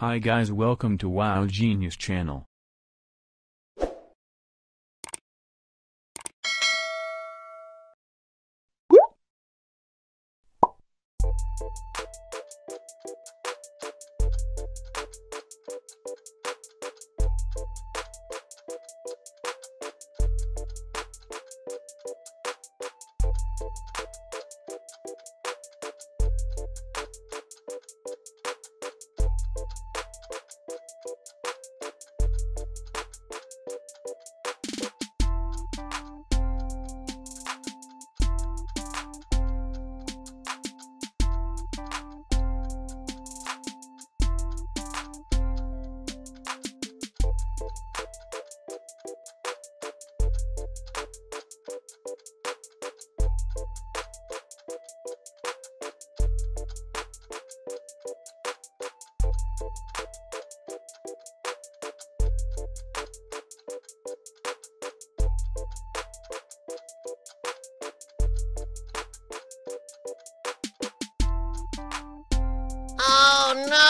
Hi guys welcome to WoW Genius channel. no!